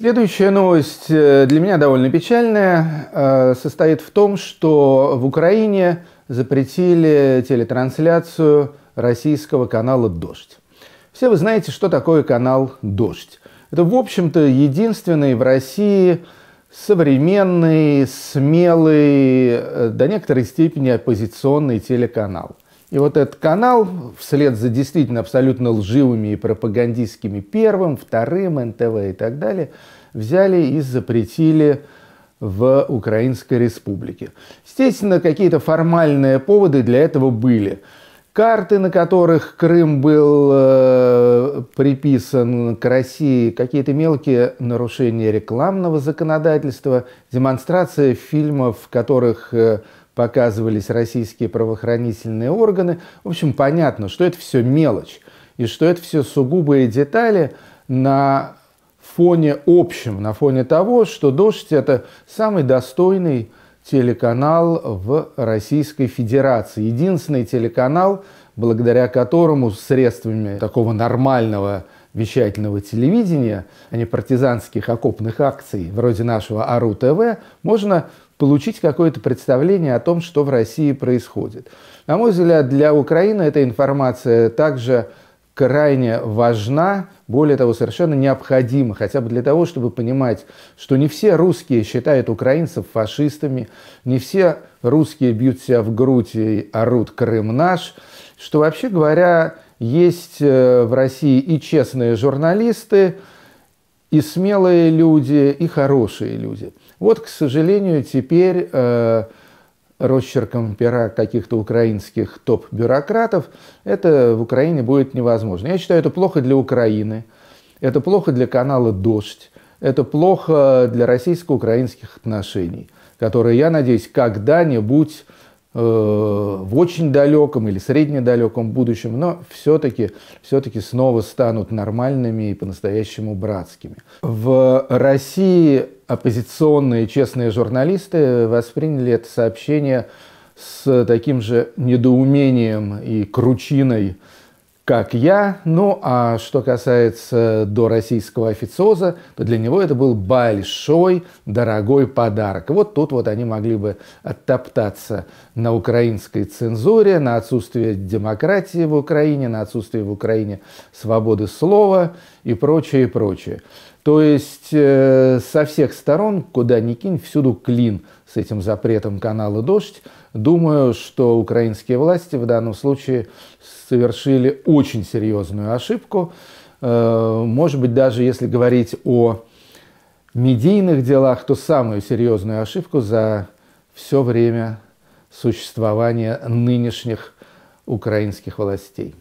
Следующая новость э, для меня довольно печальная. Э, состоит в том, что в Украине запретили телетрансляцию российского канала «Дождь». Все вы знаете, что такое канал «Дождь». Это, в общем-то, единственный в России современный, смелый, э, до некоторой степени оппозиционный телеканал. И вот этот канал, вслед за действительно абсолютно лживыми и пропагандистскими первым, вторым, НТВ и так далее, взяли и запретили в Украинской Республике. Естественно, какие-то формальные поводы для этого были. Карты, на которых Крым был э, приписан к России, какие-то мелкие нарушения рекламного законодательства, демонстрация фильмов, в которых э, показывались российские правоохранительные органы. В общем, понятно, что это все мелочь и что это все сугубые детали на фоне общем, на фоне того, что «Дождь» — это самый достойный телеканал в Российской Федерации. Единственный телеканал, благодаря которому средствами такого нормального вещательного телевидения, а не партизанских окопных акций, вроде нашего АРУ-ТВ, можно получить какое-то представление о том, что в России происходит. На мой взгляд, для Украины эта информация также крайне важна, более того, совершенно необходима, хотя бы для того, чтобы понимать, что не все русские считают украинцев фашистами, не все русские бьют себя в грудь и орут «Крым наш», что, вообще говоря, есть э, в России и честные журналисты, и смелые люди, и хорошие люди. Вот, к сожалению, теперь э, росчерком пера каких-то украинских топ-бюрократов это в Украине будет невозможно. Я считаю, это плохо для Украины, это плохо для канала «Дождь», это плохо для российско-украинских отношений, которые, я надеюсь, когда-нибудь в очень далеком или среднедалеком будущем, но все-таки все снова станут нормальными и по-настоящему братскими. В России оппозиционные честные журналисты восприняли это сообщение с таким же недоумением и кручиной, как я. Ну, а что касается до российского официоза, то для него это был большой, дорогой подарок. вот тут вот они могли бы оттоптаться на украинской цензуре, на отсутствие демократии в Украине, на отсутствие в Украине свободы слова и прочее, и прочее. То есть э, со всех сторон, куда ни кинь, всюду клин с этим запретом канала «Дождь». Думаю, что украинские власти в данном случае совершили очень серьезную ошибку. Э, может быть, даже если говорить о медийных делах, то самую серьезную ошибку за все время существования нынешних украинских властей.